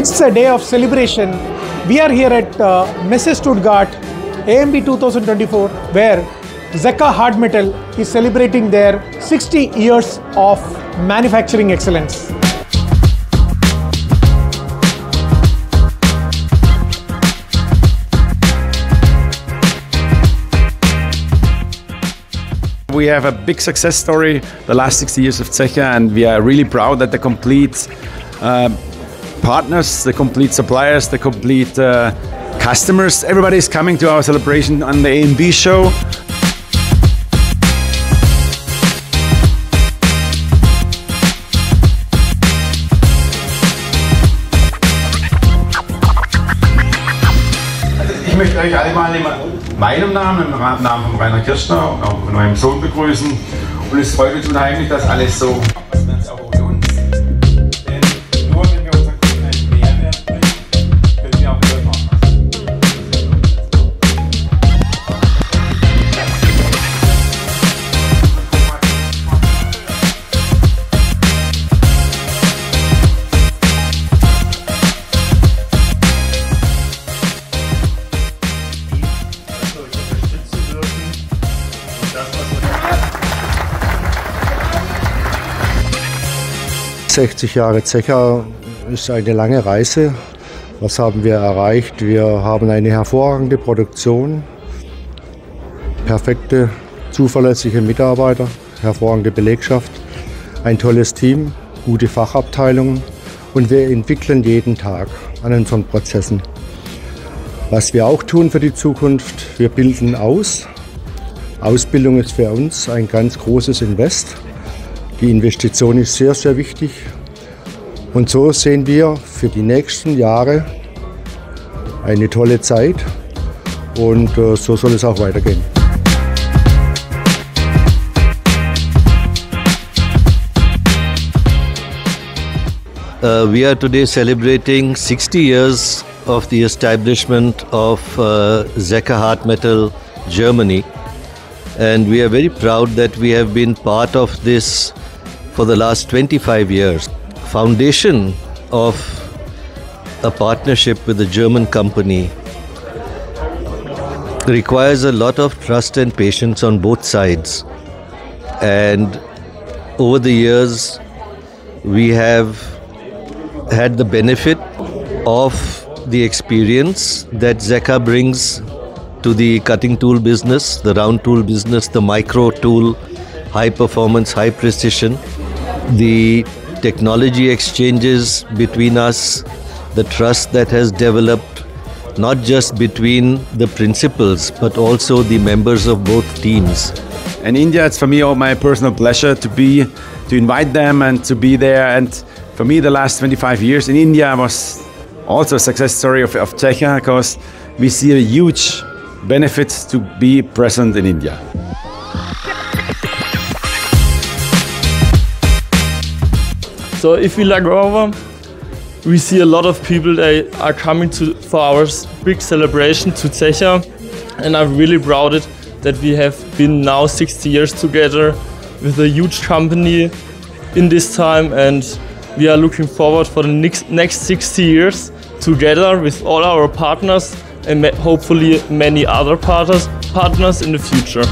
It's a day of celebration. We are here at uh, Messe Stuttgart AMB 2024 where Zecha Hard Metal is celebrating their 60 years of manufacturing excellence. We have a big success story the last 60 years of Zecha, and we are really proud that the complete uh, partners, the complete suppliers, the complete uh, customers, everybody is coming to our celebration on the AMB show. Ich möchte euch alle mal in meinem Namen, im Namen von Rainer Kirschner und auch von meinem Sohn begrüßen. Und es freut uns unheimlich, dass alles so. 60 Jahre Zecher ist eine lange Reise. Was haben wir erreicht? Wir haben eine hervorragende Produktion, perfekte, zuverlässige Mitarbeiter, hervorragende Belegschaft, ein tolles Team, gute Fachabteilungen und wir entwickeln jeden Tag an unseren Prozessen. Was wir auch tun für die Zukunft, wir bilden aus. Ausbildung ist für uns ein ganz großes Invest. Die Investition ist sehr, sehr wichtig. Und so sehen wir für die nächsten Jahre eine tolle Zeit. Und äh, so soll es auch weitergehen. Uh, we are today celebrating 60 years of the establishment of uh, Zeka Heart Metal Germany. And we are very proud that we have been part of this for the last 25 years. Foundation of a partnership with a German company requires a lot of trust and patience on both sides. And over the years, we have had the benefit of the experience that Zecha brings to the cutting tool business, the round tool business, the micro tool, high performance, high precision, the technology exchanges between us, the trust that has developed not just between the principals but also the members of both teams. And India, it's for me all my personal pleasure to be, to invite them and to be there. And for me, the last 25 years in India was also a success story of, of Zecha because we see a huge benefit to be present in India. So if we look over, we see a lot of people that are coming to for our big celebration to Zecha, and I'm really proud that we have been now 60 years together with a huge company in this time, and we are looking forward for the next next 60 years together with all our partners and hopefully many other partners partners in the future.